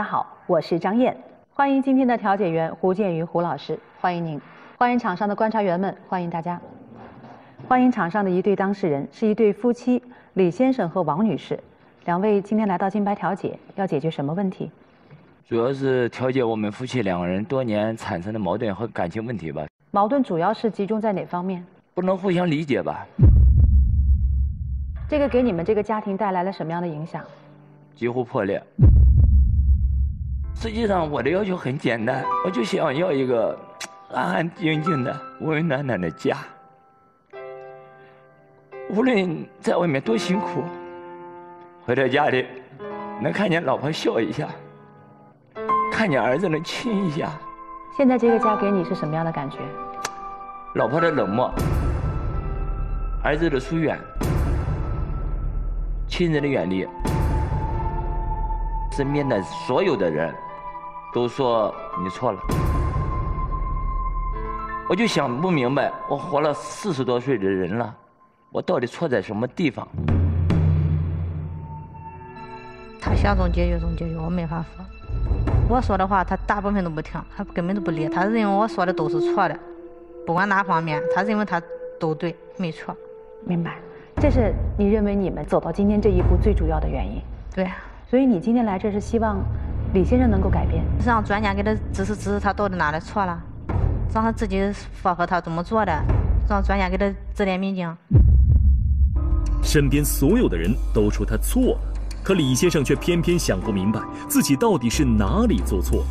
家好，我是张燕，欢迎今天的调解员胡建瑜胡老师，欢迎您，欢迎场上的观察员们，欢迎大家，欢迎场上的一对当事人，是一对夫妻李先生和王女士，两位今天来到金牌调解，要解决什么问题？主要是调解我们夫妻两个人多年产生的矛盾和感情问题吧。矛盾主要是集中在哪方面？不能互相理解吧？这个给你们这个家庭带来了什么样的影响？几乎破裂。实际上我的要求很简单，我就想要一个安安静静的、温温暖暖的家。无论在外面多辛苦，回到家里能看见老婆笑一下，看见儿子能亲一下。现在这个家给你是什么样的感觉？老婆的冷漠，儿子的疏远，亲人的远离，身边的所有的人都说你错了。我就想不明白，我活了四十多岁的人了，我到底错在什么地方？他想总解决总解决，我没法说。我说的话，他大部分都不听，他根本都不理。他认为我说的都是错的，不管哪方面，他认为他都对，没错。明白，这是你认为你们走到今天这一步最主要的原因。对，所以你今天来这是希望李先生能够改变，让专家给他指示指示他到底哪里错了，让他自己说说他怎么做的，让专家给他指点迷津。身边所有的人都说他错了。可李先生却偏偏想不明白自己到底是哪里做错了，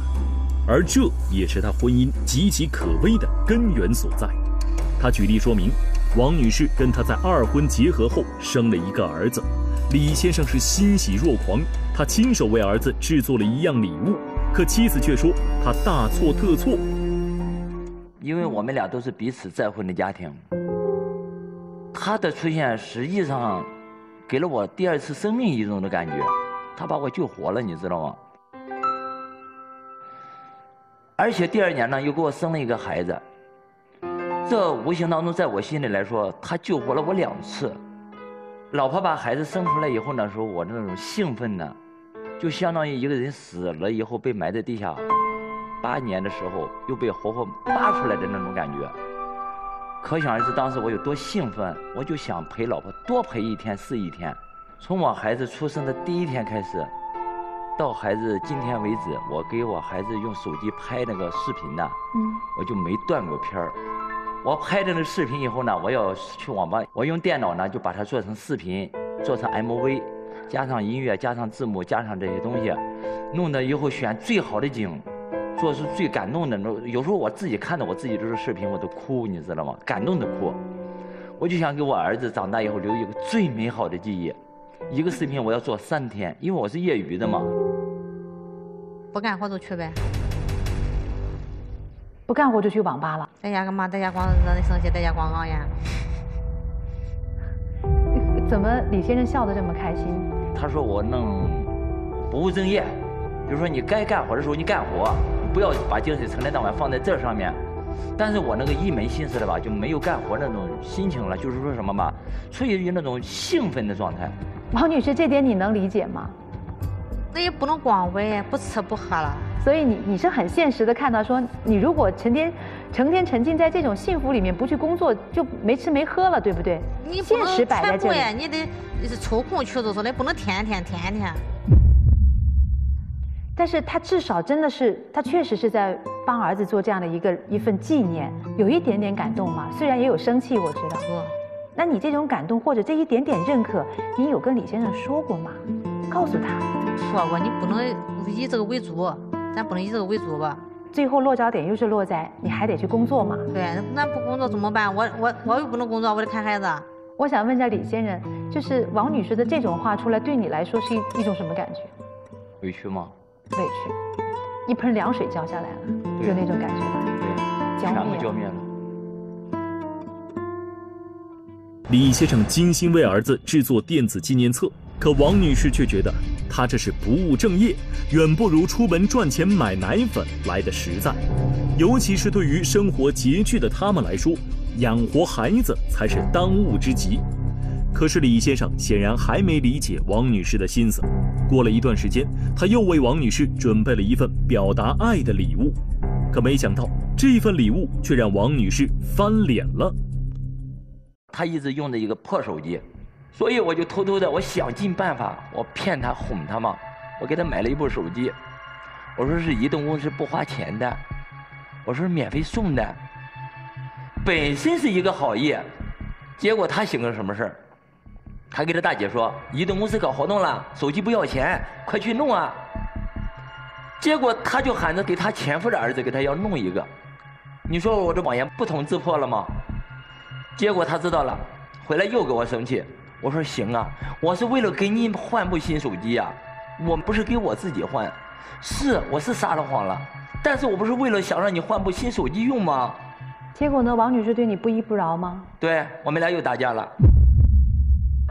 而这也是他婚姻岌岌可危的根源所在。他举例说明，王女士跟他在二婚结合后生了一个儿子，李先生是欣喜若狂，他亲手为儿子制作了一样礼物，可妻子却说他大错特错。因为我们俩都是彼此再婚的家庭，他的出现实际上。给了我第二次生命一种的感觉，他把我救活了，你知道吗？而且第二年呢，又给我生了一个孩子。这无形当中，在我心里来说，他救活了我两次。老婆把孩子生出来以后，那时候我那种兴奋呢，就相当于一个人死了以后被埋在地下八年的时候，又被活活扒出来的那种感觉。可想而知，当时我有多兴奋，我就想陪老婆多陪一天是一天。从我孩子出生的第一天开始，到孩子今天为止，我给我孩子用手机拍那个视频呢，嗯，我就没断过片儿。我拍的那视频以后呢，我要去网吧，我用电脑呢就把它做成视频，做成 MV，加上音乐，加上字幕，加上这些东西，弄的以后选最好的景。做出最感动的那，有时候我自己看到我自己这个视频，我都哭，你知道吗？感动的哭。我就想给我儿子长大以后留一个最美好的记忆。一个视频我要做三天，因为我是业余的嘛。不干活就去呗。不干活就去网吧了。在家干嘛？在家光让那生气，在家光熬夜。怎么李先生笑得这么开心？他说我弄不务正业，就是说你该干活的时候你干活。不要把精神成天到晚放在这上面，但是我那个一门心思的吧，就没有干活那种心情了。就是说什么吧，处于那种兴奋的状态。王女士，这点你能理解吗？那也不能光为不吃不喝了。所以你你是很现实的看到说，你如果成天成天沉浸在这种幸福里面，不去工作，就没吃没喝了，对不对？你现实摆在这里，你得是抽空去就是了，不能天天天天。但是他至少真的是，他确实是在帮儿子做这样的一个一份纪念，有一点点感动嘛。虽然也有生气，我知道。那你这种感动或者这一点点认可，你有跟李先生说过吗？告诉他。说过，你不能以这个为主，咱不能以这个为主吧。最后落脚点又是落在你还得去工作嘛。对，那不工作怎么办？我我我又不能工作，我得看孩子。我想问一下李先生，就是王女士的这种话出来，对你来说是一一种什么感觉？委屈吗？委屈，一盆凉水浇下来了，有那种感觉吧？对，全部浇灭了。李先生精心为儿子制作电子纪念册，可王女士却觉得他这是不务正业，远不如出门赚钱买奶粉来的实在。尤其是对于生活拮据的他们来说，养活孩子才是当务之急。可是李先生显然还没理解王女士的心思。过了一段时间，他又为王女士准备了一份表达爱的礼物，可没想到这份礼物却让王女士翻脸了。他一直用的一个破手机，所以我就偷偷的，我想尽办法，我骗他哄他嘛，我给他买了一部手机，我说是移动公司不花钱的，我说免费送的，本身是一个好意，结果他醒个什么事？他给他大姐说，移动公司搞活动了，手机不要钱，快去弄啊！结果他就喊着给他前夫的儿子给他要弄一个，你说我这谎言不捅自破了吗？结果他知道了，回来又给我生气。我说行啊，我是为了给你换部新手机呀，我不是给我自己换，是我是撒了谎了，但是我不是为了想让你换部新手机用吗？结果呢，王女士对你不依不饶吗？对我们俩又打架了。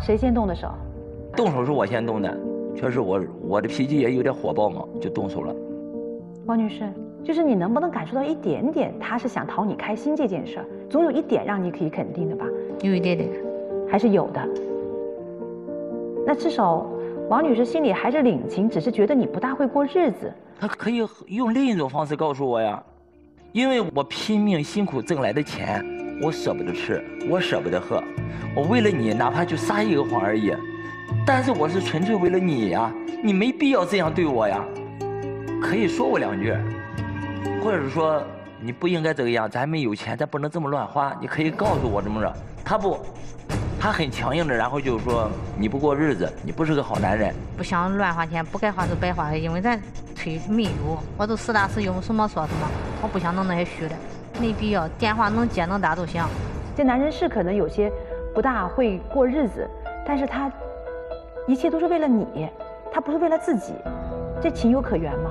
谁先动的手？动手是我先动的，确实我我的脾气也有点火爆嘛，就动手了。王女士，就是你能不能感受到一点点，他是想讨你开心这件事儿，总有一点让你可以肯定的吧？有一点点，还是有的。那至少王女士心里还是领情，只是觉得你不大会过日子。她可以用另一种方式告诉我呀，因为我拼命辛苦挣来的钱，我舍不得吃，我舍不得喝。我为了你，哪怕就撒一个谎而已，但是我是纯粹为了你呀，你没必要这样对我呀，可以说我两句，或者说你不应该这个样，咱没有钱，咱不能这么乱花，你可以告诉我怎么着。他不，他很强硬的，然后就是说你不过日子，你不是个好男人，不想乱花钱，不该花就白花，因为咱催没有，我都实打实用什么说什么，我不想弄那些虚的，没必要，电话能接能打都行。这男人是可能有些。不大会过日子，但是他一切都是为了你，他不是为了自己，这情有可原吗？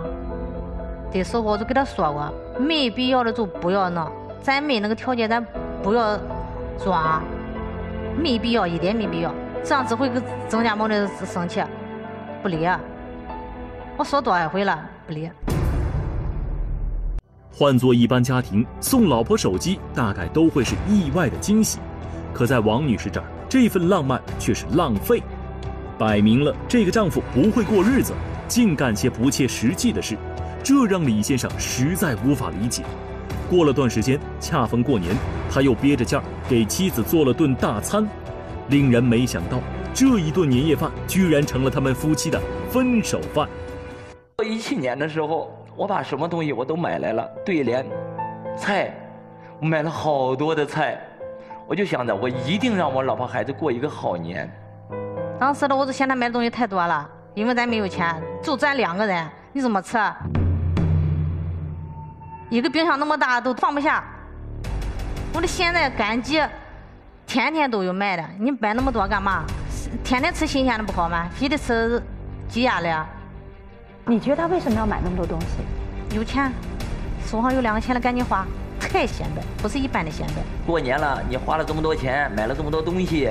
这时候我就跟他说过，没必要的就不要弄，咱没那个条件，咱不要装，没必要，一点没必要，这样只会给增加矛盾生气，不理。我说多少回了，不理。换做一般家庭，送老婆手机大概都会是意外的惊喜。可在王女士这儿，这份浪漫却是浪费，摆明了这个丈夫不会过日子，净干些不切实际的事，这让李先生实在无法理解。过了段时间，恰逢过年，他又憋着劲儿给妻子做了顿大餐，令人没想到，这一顿年夜饭居然成了他们夫妻的分手饭。一七年的时候，我把什么东西我都买来了，对联、菜，我买了好多的菜。我就想着，我一定让我老婆孩子过一个好年。当时的我就嫌他买的东西太多了，因为咱没有钱，就咱两个人，你怎么吃？一个冰箱那么大都放不下。我的现在干鸡，天天都有卖的，你买那么多干嘛？天天吃新鲜的不好吗？非得吃鸡鸭的。你觉得他为什么要买那么多东西？有钱，手上有两个钱了，赶紧花。太显摆，不是一般的显摆。过年了，你花了这么多钱，买了这么多东西，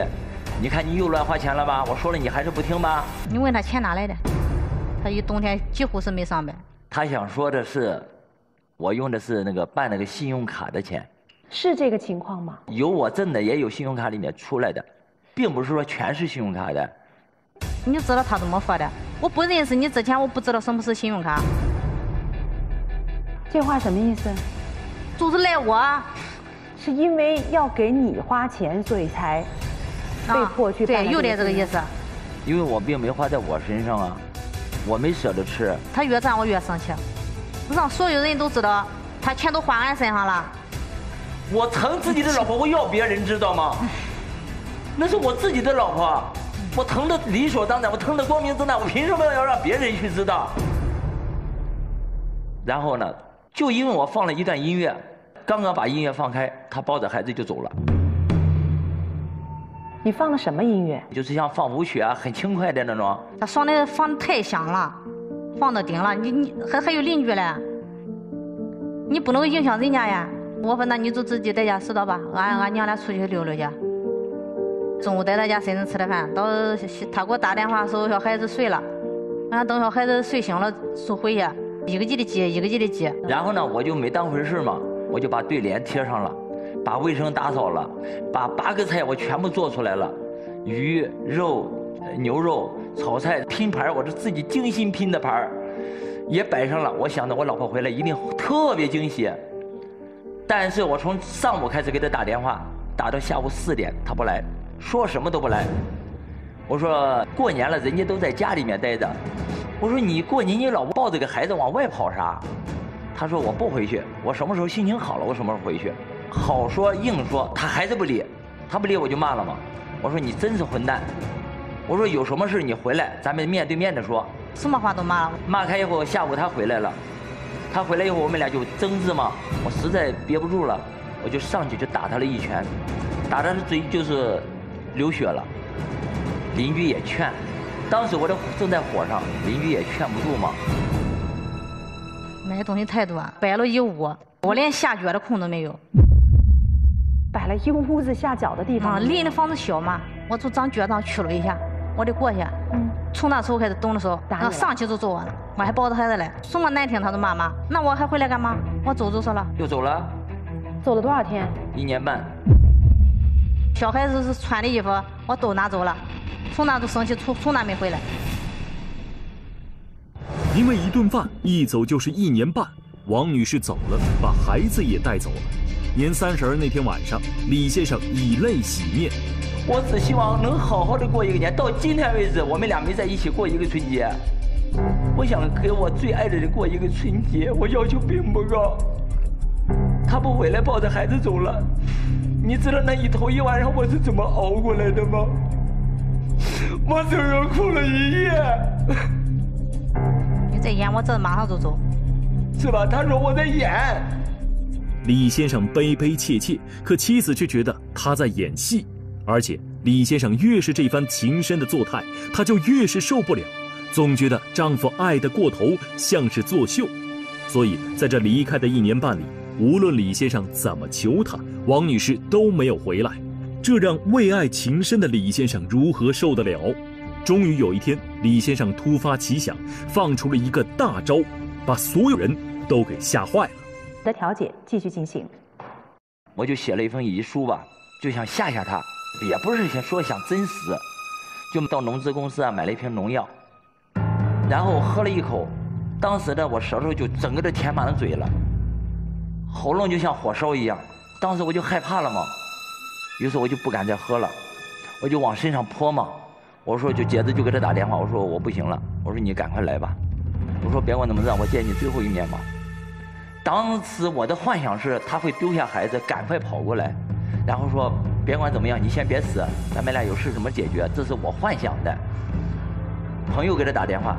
你看你又乱花钱了吧？我说了，你还是不听吧？你问他钱哪来的？他一冬天几乎是没上班。他想说的是，我用的是那个办那个信用卡的钱。是这个情况吗？有我挣的，也有信用卡里面出来的，并不是说全是信用卡的。你知道他怎么说的？我不认识你之前，我不知道什么是信用卡。这话什么意思？就是赖我，是因为要给你花钱，所以才被迫去对，有点这个意思。因为我并没花在我身上啊，我没舍得吃。他越这样，我越生气，让所有人都知道，他钱都花俺身上了。我疼自己的老婆，我要别人知道吗？那是我自己的老婆，我疼的理所当然，我疼的光明正大，我凭什么要让别人去知道？然后呢？就因为我放了一段音乐，刚刚把音乐放开，他抱着孩子就走了。你放了什么音乐？就是像放舞曲啊，很轻快的那种。他放的放的太响了，放到顶了。你你还还有邻居嘞，你不能影响人家呀。我说那你就自己在家拾掇吧，俺俺娘俩出去溜溜去。中午在他家婶子吃的饭，到他给我打电话时候小孩子睡了，俺等小孩子睡醒了就回去。一个劲的接，一个劲的接。然后呢，我就没当回事嘛，我就把对联贴上了，把卫生打扫了，把八个菜我全部做出来了，鱼肉、牛肉、炒菜拼盘，我是自己精心拼的盘也摆上了。我想着我老婆回来一定特别惊喜。但是我从上午开始给他打电话，打到下午四点，他不来，说什么都不来。我说过年了，人家都在家里面待着。我说你过年你老抱着个孩子往外跑啥？他说我不回去，我什么时候心情好了，我什么时候回去。好说硬说，他还是不理，他不理我就骂了嘛。我说你真是混蛋。我说有什么事你回来，咱们面对面的说。什么话都骂了。骂开以后，下午他回来了，他回来以后我们俩就争执嘛。我实在憋不住了，我就上去就打他了一拳，打他的嘴就是流血了。邻居也劝，当时我这正在火上，邻居也劝不住嘛。买的东西太多，摆了一屋，我连下脚的空都没有。摆了一屋子下脚的地方。邻的房子小嘛，我就长脚上去了一下，我得过去。嗯。从那时候开始动的时候，上去就揍我了，我还抱着孩子嘞，说么难听他都骂妈。那我还回来干嘛？我走就是了。又走了。走了多少天？一年半。小孩子是穿的衣服，我都拿走了。从那就生气，从从那没回来。因为一顿饭，一走就是一年半。王女士走了，把孩子也带走了。年三十那天晚上，李先生以泪洗面。我只希望能好好的过一个年。到今天为止，我们俩没在一起过一个春节。我想给我最爱的人过一个春节，我要求并不高。他不回来，抱着孩子走了。你知道那一头一晚上我是怎么熬过来的吗？我整个哭了一夜。你在演，我这马上就走，是吧？他说我在演。李先生悲悲切切，可妻子却觉得他在演戏，而且李先生越是这番情深的作态，他就越是受不了，总觉得丈夫爱得过头，像是作秀。所以在这离开的一年半里，无论李先生怎么求她，王女士都没有回来。这让为爱情深的李先生如何受得了？终于有一天，李先生突发奇想，放出了一个大招，把所有人都给吓坏了。的调解继续进行，我就写了一封遗书吧，就想吓吓他，也不是想说想真死，就到农资公司啊买了一瓶农药，然后喝了一口，当时呢我舌头就整个都填满了嘴了，喉咙就像火烧一样，当时我就害怕了嘛。于是我就不敢再喝了，我就往身上泼嘛。我说就接着就给他打电话，我说我不行了，我说你赶快来吧，我说别管怎么着我见你最后一面吧。当时我的幻想是他会丢下孩子赶快跑过来，然后说别管怎么样你先别死，咱们俩有事怎么解决？这是我幻想的。朋友给他打电话，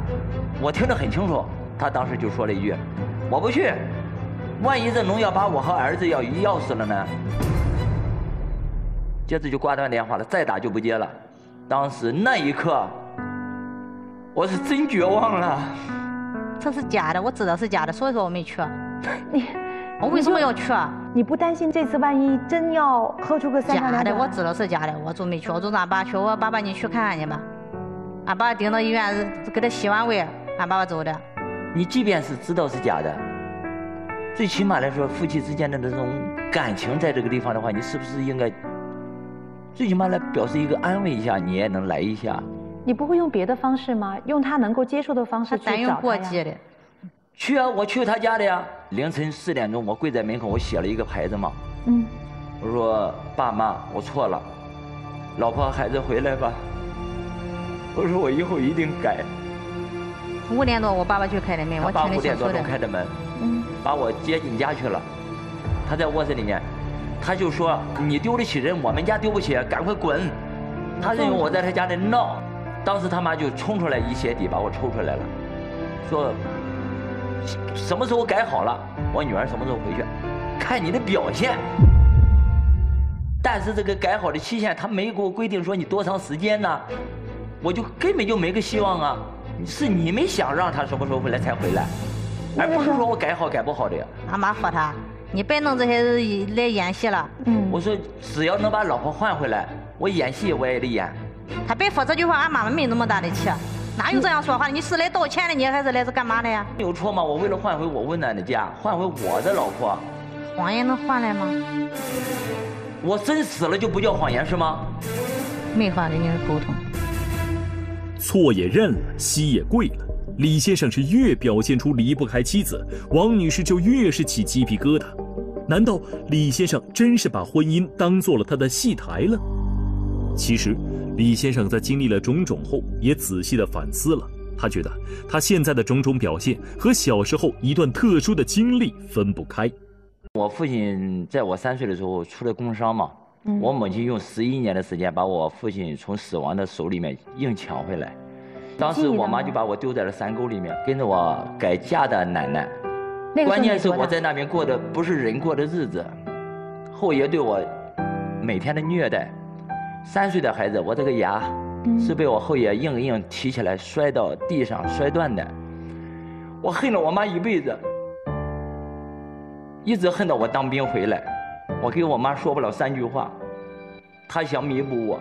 我听得很清楚，他当时就说了一句：我不去，万一这农药把我和儿子要要死了呢？接着就挂断电话了，再打就不接了。当时那一刻，我是真绝望了。这是假的，我知道是假的，所以说我没去。你，我为什么要去啊？你不担心这次万一真要喝出个三假的？我知道是假的，我就没去。我就让俺爸去，我爸爸你去看看去吧。俺爸顶到医院，给他洗完胃，俺爸爸走的。你即便是知道是假的，最起码来说，夫妻之间的这种感情在这个地方的话，你是不是应该？最起码来表示一个安慰一下，你也能来一下。你不会用别的方式吗？用他能够接受的方式去找他呀？过激的。去啊，我去他家的呀。凌晨四点钟，我跪在门口，我写了一个牌子嘛。嗯。我说爸妈，我错了，老婆孩子回来吧。我说我以后一定改。五点多，我爸爸去开的门，我听五点多钟开的门。嗯。把我接进家去了，他在卧室里面。他就说：“你丢得起人，我们家丢不起，赶快滚！”他认为我在他家里闹，当时他妈就冲出来一鞋底把我抽出来了，说：“什么时候改好了，我女儿什么时候回去，看你的表现。”但是这个改好的期限他没给我规定说你多长时间呢，我就根本就没个希望啊！是你们想让他什么时候回来才回来，而不是说我改好改不好的。俺妈说他。你别弄这些来演戏了。嗯，我说只要能把老婆换回来，我演戏我也得演。他别说这句话，俺妈妈没那么大的气，哪有这样说话的？你是来道歉的，你还是来是干嘛的呀？有错吗？我为了换回我温暖的家，换回我的老婆。谎言能换来吗？我真死了就不叫谎言是吗？没法跟你沟通。错也认了，膝也跪了。李先生是越表现出离不开妻子，王女士就越是起鸡皮疙瘩。难道李先生真是把婚姻当做了他的戏台了？其实，李先生在经历了种种后，也仔细的反思了。他觉得他现在的种种表现和小时候一段特殊的经历分不开。我父亲在我三岁的时候出了工伤嘛，我母亲用十一年的时间把我父亲从死亡的手里面硬抢回来。当时我妈就把我丢在了山沟里面，跟着我改嫁的奶奶。关键是我在那边过的不是人过的日子，后爷对我每天的虐待。三岁的孩子，我这个牙是被我后爷硬硬提起来摔到地上摔断的。我恨了我妈一辈子，一直恨到我当兵回来。我给我妈说不了三句话，她想弥补我，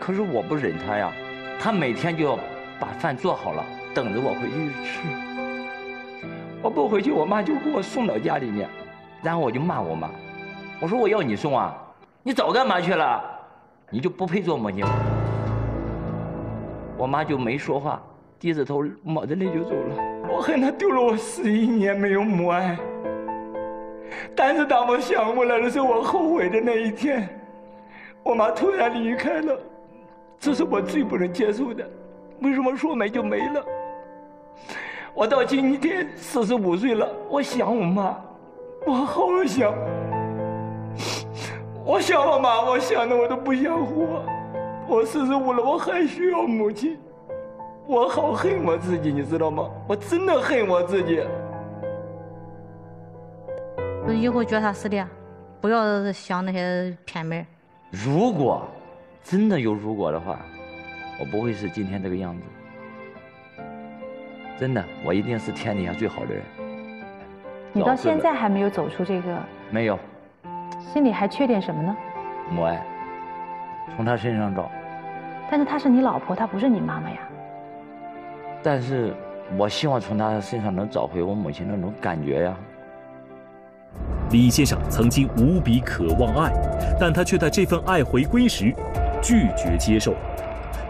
可是我不忍她呀。她每天就要把饭做好了，等着我回去吃。我不回去，我妈就给我送到家里面，然后我就骂我妈，我说我要你送啊，你早干嘛去了？你就不配做母亲。我妈就没说话，低着头抹着泪就走了。我恨她丢了我十一年没有母爱。但是当我想过来的时候，我后悔的那一天，我妈突然离开了，这是我最不能接受的。为什么说没就没了？我到今天四十五岁了，我想我妈，我好想。我想我妈，我想的我都不想活。我四十五了，我还需要母亲。我好恨我自己，你知道吗？我真的恨我自己。以后脚踏实地，不要想那些偏门。如果真的有如果的话，我不会是今天这个样子。真的，我一定是天底下最好的人。你到现在还没有走出这个？没有。心里还缺点什么呢？母爱，从他身上找。但是她是你老婆，她不是你妈妈呀。但是我希望从她身上能找回我母亲那种感觉呀。李先生曾经无比渴望爱，但他却在这份爱回归时拒绝接受。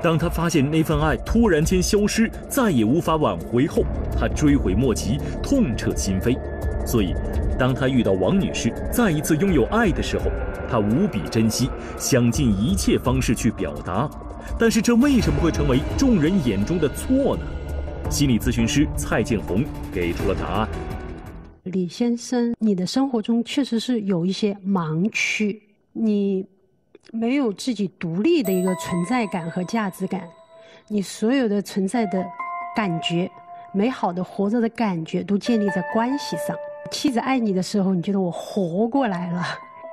当他发现那份爱突然间消失，再也无法挽回后，他追悔莫及，痛彻心扉。所以。当他遇到王女士，再一次拥有爱的时候，他无比珍惜，想尽一切方式去表达。但是这为什么会成为众人眼中的错呢？心理咨询师蔡建红给出了答案。李先生，你的生活中确实是有一些盲区，你没有自己独立的一个存在感和价值感，你所有的存在的感觉、美好的活着的感觉，都建立在关系上。妻子爱你的时候，你觉得我活过来了？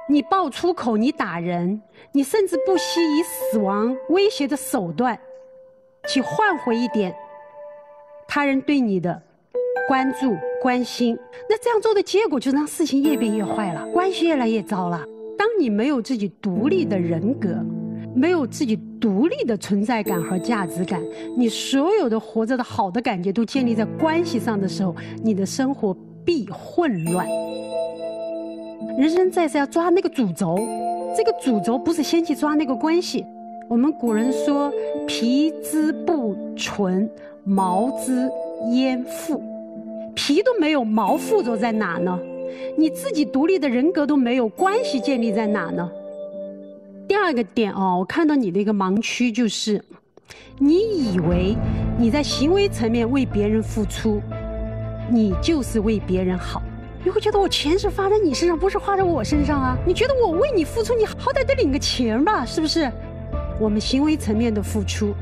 你爆粗口，你打人，你甚至不惜以死亡威胁的手段，去换回一点他人对你的关注、关心。那这样做的结果，就让事情越变越坏了，关系越来越糟了。当你没有自己独立的人格，没有自己独立的存在感和价值感，你所有的活着的好的感觉都建立在关系上的时候，你的生活。必混乱。人生在世要抓那个主轴，这个主轴不是先去抓那个关系。我们古人说：“皮之不存，毛之焉附？”皮都没有，毛附着在哪呢？你自己独立的人格都没有，关系建立在哪呢？第二个点哦，我看到你的一个盲区就是，你以为你在行为层面为别人付出。你就是为别人好，你会觉得我钱是花在你身上，不是花在我身上啊？你觉得我为你付出，你好歹得领个钱吧，是不是？我们行为层面的付出，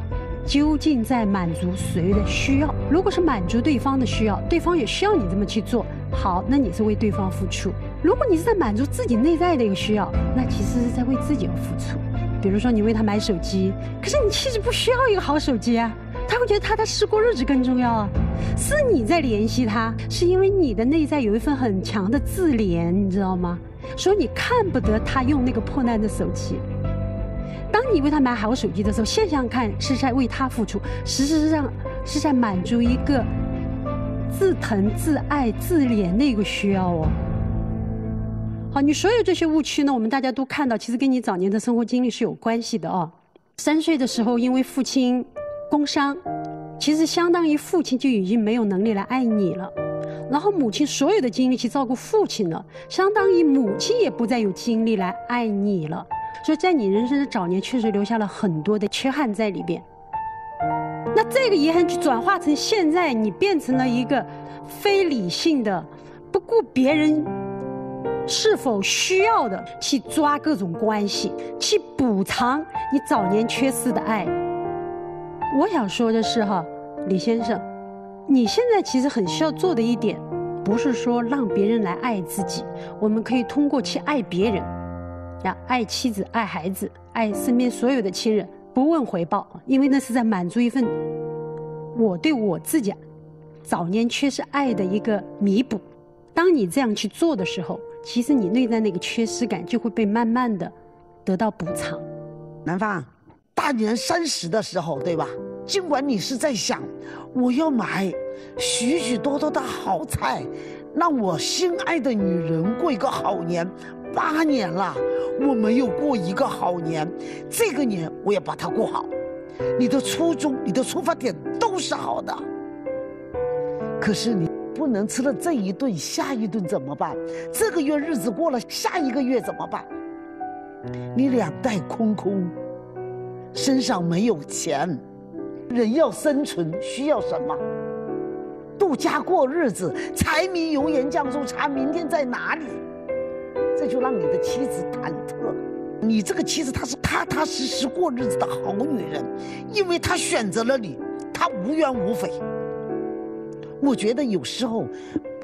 究竟在满足谁的需要？如果是满足对方的需要，对方也需要你这么去做，好，那你是为对方付出。如果你是在满足自己内在的一个需要，那其实是在为自己而付出。比如说你为他买手机，可是你其实不需要一个好手机啊。他会觉得他的事过日子更重要啊，是你在联系他，是因为你的内在有一份很强的自怜，你知道吗？所以你看不得他用那个破烂的手机。当你为他买好手机的时候，现象看，是在为他付出，事实上是在满足一个自疼、自爱、自怜的一个需要哦。好，你所有这些误区呢，我们大家都看到，其实跟你早年的生活经历是有关系的哦。三岁的时候，因为父亲工伤，其实相当于父亲就已经没有能力来爱你了。然后母亲所有的精力去照顾父亲了，相当于母亲也不再有精力来爱你了。所以在你人生的早年，确实留下了很多的缺憾在里边。那这个遗憾就转化成现在你变成了一个非理性的、不顾别人是否需要的去抓各种关系，去补偿你早年缺失的爱。我想说的是哈，李先生，你现在其实很需要做的一点，不是说让别人来爱自己，我们可以通过去爱别人，呀，爱妻子、爱孩子、爱身边所有的亲人。不问回报，因为那是在满足一份我对我自己早年缺失爱的一个弥补。当你这样去做的时候，其实你内在那个缺失感就会被慢慢的得到补偿。南方，大年三十的时候，对吧？尽管你是在想，我要买许许多多的好菜，让我心爱的女人过一个好年。八年了，我没有过一个好年，这个年我要把它过好。你的初衷，你的出发点都是好的，可是你不能吃了这一顿，下一顿怎么办？这个月日子过了，下一个月怎么办？你两袋空空，身上没有钱，人要生存需要什么？度假过日子，柴米油盐酱醋茶，明天在哪里？这就让你的妻子忐忑。你这个妻子，她是踏踏实实过日子的好女人，因为她选择了你，她无怨无悔。我觉得有时候，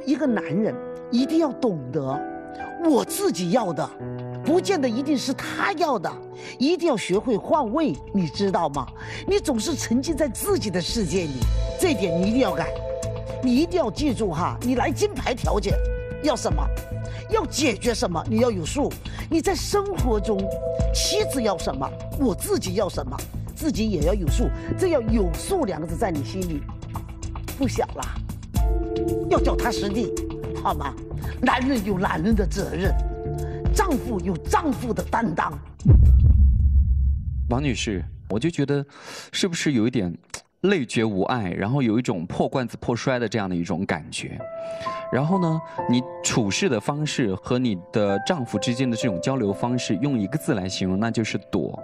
一个男人一定要懂得，我自己要的，不见得一定是他要的，一定要学会换位，你知道吗？你总是沉浸在自己的世界里，这点你一定要改，你一定要记住哈，你来金牌条件，要什么？要解决什么？你要有数。你在生活中，妻子要什么？我自己要什么？自己也要有数。这要有数两个字在你心里，不小了。要脚踏实地，好吗？男人有男人的责任，丈夫有丈夫的担当。王女士，我就觉得，是不是有一点？累觉无爱，然后有一种破罐子破摔的这样的一种感觉，然后呢，你处事的方式和你的丈夫之间的这种交流方式，用一个字来形容，那就是躲，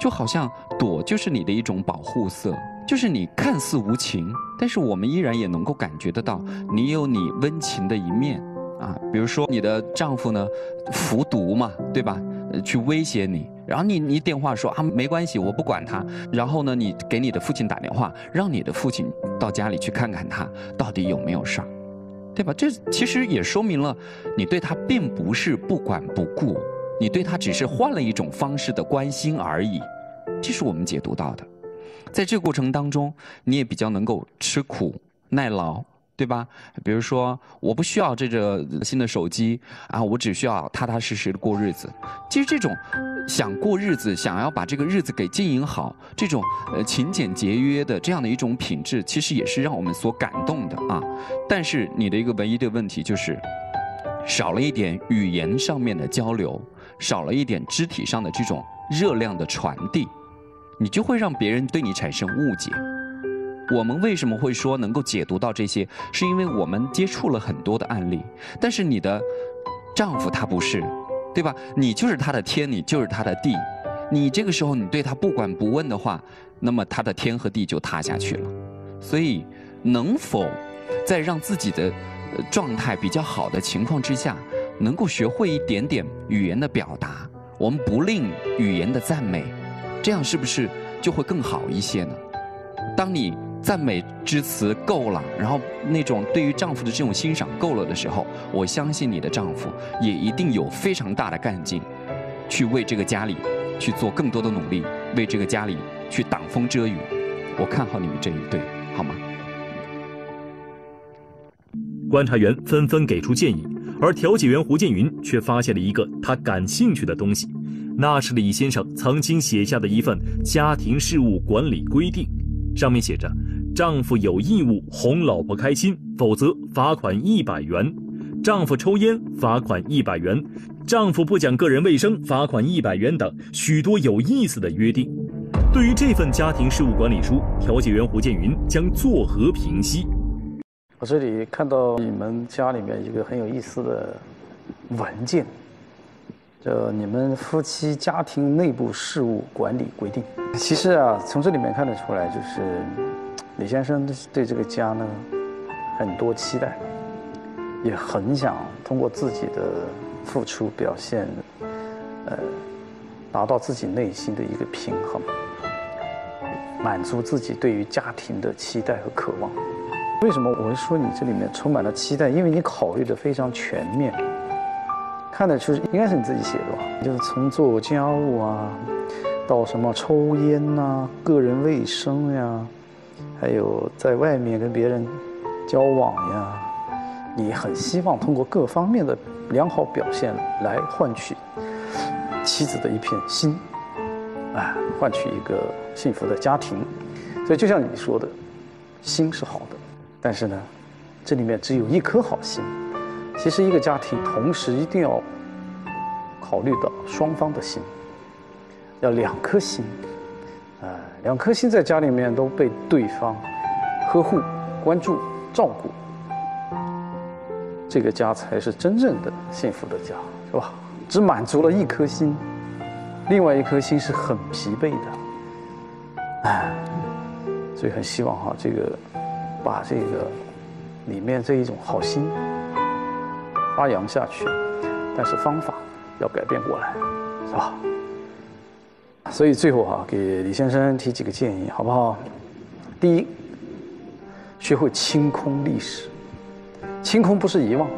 就好像躲就是你的一种保护色，就是你看似无情，但是我们依然也能够感觉得到，你有你温情的一面啊，比如说你的丈夫呢，服毒嘛，对吧？去威胁你。然后你你电话说啊没关系我不管他，然后呢你给你的父亲打电话，让你的父亲到家里去看看他到底有没有事儿，对吧？这其实也说明了你对他并不是不管不顾，你对他只是换了一种方式的关心而已，这是我们解读到的。在这个过程当中，你也比较能够吃苦耐劳。对吧？比如说，我不需要这个新的手机啊，我只需要踏踏实实的过日子。其实这种想过日子、想要把这个日子给经营好，这种呃勤俭节约的这样的一种品质，其实也是让我们所感动的啊。但是你的一个唯一的问题就是，少了一点语言上面的交流，少了一点肢体上的这种热量的传递，你就会让别人对你产生误解。我们为什么会说能够解读到这些？是因为我们接触了很多的案例。但是你的丈夫他不是，对吧？你就是他的天，你就是他的地。你这个时候你对他不管不问的话，那么他的天和地就塌下去了。所以，能否在让自己的状态比较好的情况之下，能够学会一点点语言的表达？我们不吝语言的赞美，这样是不是就会更好一些呢？当你。赞美之词够了，然后那种对于丈夫的这种欣赏够了的时候，我相信你的丈夫也一定有非常大的干劲，去为这个家里去做更多的努力，为这个家里去挡风遮雨。我看好你们这一对，好吗？观察员纷纷给出建议，而调解员胡建云却发现了一个他感兴趣的东西，那是李先生曾经写下的一份家庭事务管理规定，上面写着。丈夫有义务哄老婆开心，否则罚款一百元；丈夫抽烟，罚款一百元；丈夫不讲个人卫生，罚款一百元等许多有意思的约定。对于这份家庭事务管理书，调解员胡建云将作何评析？我这里看到你们家里面一个很有意思的文件，叫你们夫妻家庭内部事务管理规定。其实啊，从这里面看得出来，就是李先生对这个家呢很多期待，也很想通过自己的付出表现，呃，达到自己内心的一个平衡，满足自己对于家庭的期待和渴望。为什么我会说你这里面充满了期待？因为你考虑的非常全面，看得出应该是你自己写的吧？就是从做家务啊，到什么抽烟呐、个人卫生呀，还有在外面跟别人交往呀，你很希望通过各方面的良好表现来换取妻子的一片心，哎，换取一个幸福的家庭。所以就像你说的，心是好的。但是呢，这里面只有一颗好心。其实一个家庭同时一定要考虑到双方的心，要两颗心，两颗心在家里面都被对方呵护、关注、照顾，这个家才是真正的幸福的家，是吧？只满足了一颗心，另外一颗心是很疲惫的，哎，所以很希望哈这个。把这个里面这一种好心发扬下去，但是方法要改变过来，是吧？所以最后啊，给李先生提几个建议，好不好？第一，学会清空历史，清空不是遗忘，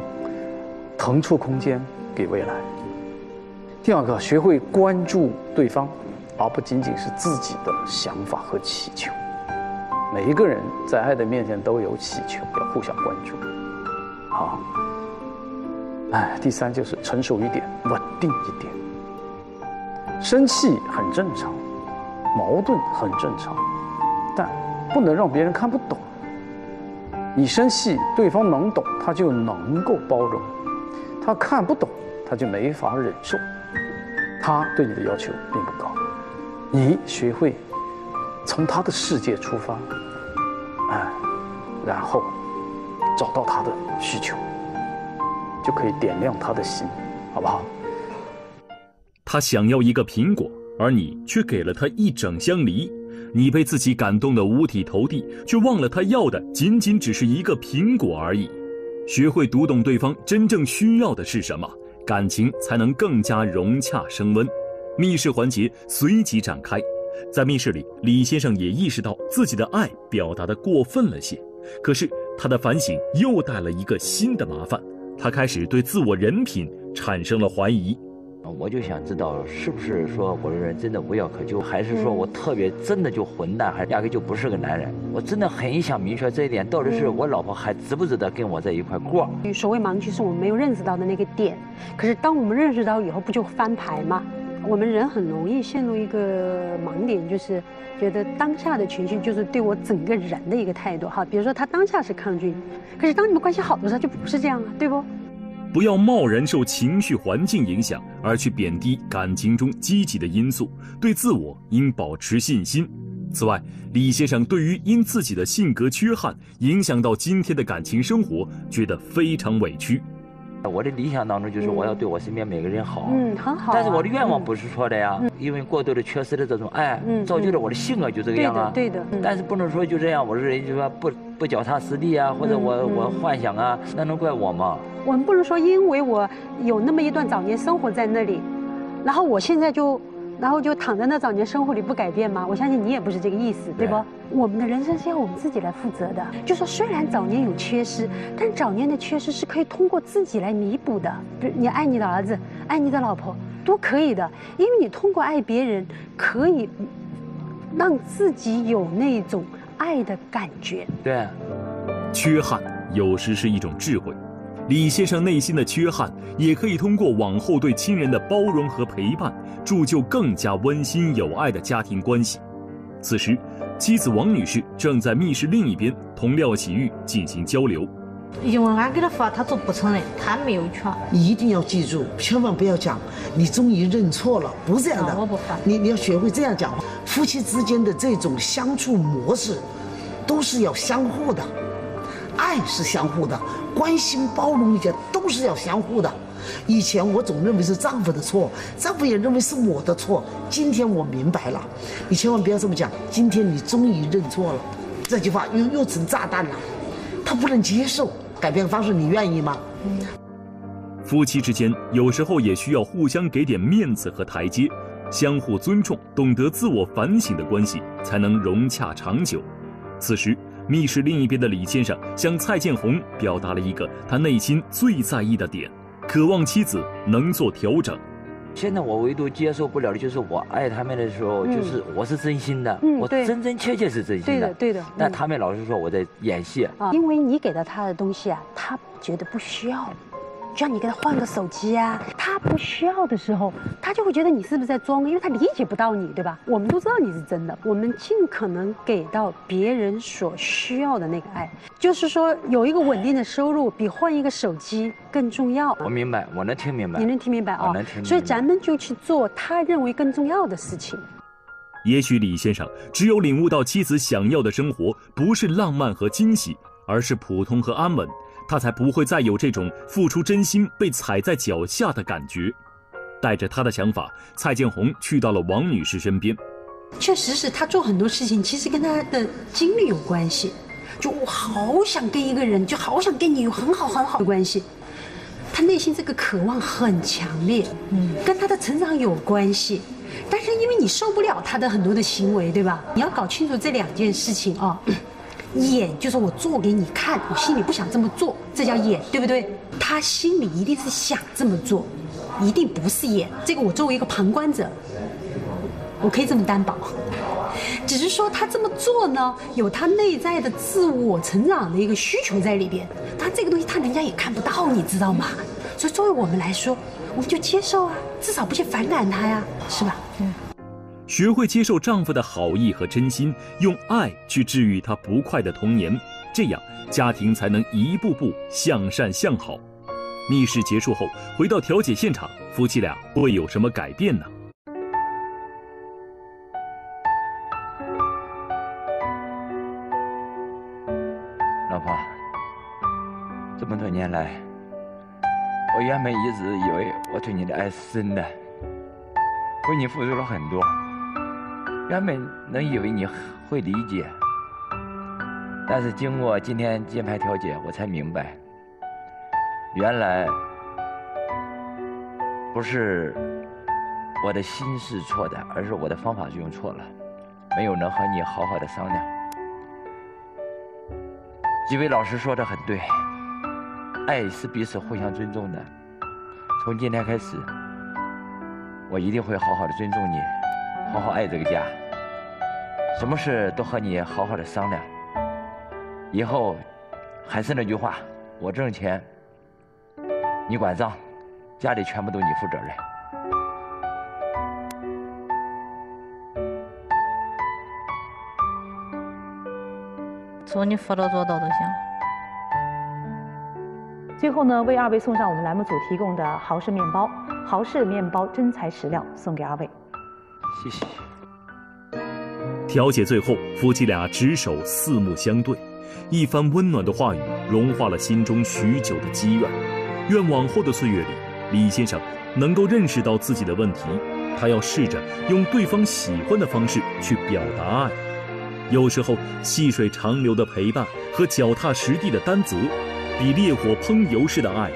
腾出空间给未来。第二个，学会关注对方，而不仅仅是自己的想法和祈求。每一个人在爱的面前都有祈求，要互相关注。好，哎，第三就是成熟一点，稳定一点。生气很正常，矛盾很正常，但不能让别人看不懂。你生气，对方能懂，他就能够包容；他看不懂，他就没法忍受。他对你的要求并不高，你学会。从他的世界出发，哎，然后找到他的需求，就可以点亮他的心，好不好？他想要一个苹果，而你却给了他一整箱梨，你被自己感动得五体投地，却忘了他要的仅仅只是一个苹果而已。学会读懂对方真正需要的是什么，感情才能更加融洽升温。密室环节随即展开。在密室里，李先生也意识到自己的爱表达的过分了些，可是他的反省又带了一个新的麻烦，他开始对自我人品产生了怀疑。我就想知道，是不是说我这人真的无药可救，还是说我特别真的就混蛋，还压根就不是个男人？我真的很想明确这一点，到底是我老婆还值不值得跟我在一块过？所谓盲区是我们没有认识到的那个点，可是当我们认识到以后，不就翻牌吗？我们人很容易陷入一个盲点，就是觉得当下的情绪就是对我整个人的一个态度。哈，比如说他当下是抗拒，可是当你们关系好的时候就不是这样啊，对不？不要贸然受情绪环境影响而去贬低感情中积极的因素，对自我应保持信心。此外，李先生对于因自己的性格缺憾影响到今天的感情生活，觉得非常委屈。我的理想当中就是我要对我身边每个人好，嗯，很好。但是我的愿望不是错的呀，因为过度的缺失的这种爱，造就了我的性格就这个样啊。对的，但是不能说就这样，我这人就说不不脚踏实地啊，或者我我幻想啊，那能怪我吗？我们不能说因为我有那么一段早年生活在那里，然后我现在就。然后就躺在那早年生活里不改变吗？我相信你也不是这个意思，对不？我们的人生是要我们自己来负责的。就说虽然早年有缺失，但早年的缺失是可以通过自己来弥补的。比如你爱你的儿子，爱你的老婆，都可以的。因为你通过爱别人，可以让自己有那种爱的感觉。对，缺憾有时是一种智慧。李先生内心的缺憾，也可以通过往后对亲人的包容和陪伴，铸就更加温馨有爱的家庭关系。此时，妻子王女士正在密室另一边同廖启玉进行交流。因为俺给他发，他说不承认，他没有权。你一定要记住，千万不要讲你终于认错了，不是这样的。我不发。你你要学会这样讲话。夫妻之间的这种相处模式，都是要相互的，爱是相互的，关心包容一些都是要相互的。以前我总认为是丈夫的错，丈夫也认为是我的错。今天我明白了，你千万不要这么讲。今天你终于认错了，这句话又又成炸弹了，他不能接受。改变方式，你愿意吗？夫妻之间有时候也需要互相给点面子和台阶，相互尊重，懂得自我反省的关系才能融洽长久。此时，密室另一边的李先生向蔡建红表达了一个他内心最在意的点。渴望妻子能做调整。现在我唯独接受不了的就是我爱他们的时候，就是我是真心的，我真真切切是真心的。对的，对的。但他们老是说我在演戏。因为你给到他的东西啊，他觉得不需要。就像你给他换个手机啊，他不需要的时候，他就会觉得你是不是在装？因为他理解不到你，对吧？我们都知道你是真的。我们尽可能给到别人所需要的那个爱，就是说有一个稳定的收入比换一个手机更重要。我明白，我能听明白。你能听明白啊？我能听明白。所以咱们就去做他认为更重要的事情。也许李先生只有领悟到妻子想要的生活不是浪漫和惊喜，而是普通和安稳。他才不会再有这种付出真心被踩在脚下的感觉。带着他的想法，蔡建红去到了王女士身边。确实是他做很多事情，其实跟他的经历有关系。就我好想跟一个人，就好想跟你有很好很好的关系。他内心这个渴望很强烈，嗯，跟他的成长有关系。但是因为你受不了他的很多的行为，对吧？你要搞清楚这两件事情啊。演就是我做给你看，我心里不想这么做，这叫演，对不对？他心里一定是想这么做，一定不是演。这个我作为一个旁观者，我可以这么担保。只是说他这么做呢，有他内在的自我成长的一个需求在里边。他这个东西他人家也看不到，你知道吗？所以作为我们来说，我们就接受啊，至少不去反感他呀，是吧？嗯。学会接受丈夫的好意和真心，用爱去治愈他不快的童年，这样家庭才能一步步向善向好。密室结束后，回到调解现场，夫妻俩会有什么改变呢？老婆，这么多年来，我原本一直以为我对你的爱是真的，为你付出了很多。原本能以为你会理解，但是经过今天金牌调解，我才明白，原来不是我的心是错的，而是我的方法用错了，没有能和你好好的商量。几位老师说的很对，爱是彼此互相尊重的。从今天开始，我一定会好好的尊重你，好好爱这个家。什么事都和你好好的商量。以后还是那句话，我挣钱，你管账，家里全部都你负责任。从你说到做到就行。最后呢，为二位送上我们栏目组提供的豪氏面包，豪氏面包真材实料，送给二位。谢谢。调解最后，夫妻俩执手四目相对，一番温暖的话语融化了心中许久的积怨。愿往后的岁月里，李先生能够认识到自己的问题，他要试着用对方喜欢的方式去表达爱。有时候，细水长流的陪伴和脚踏实地的担责，比烈火烹油式的爱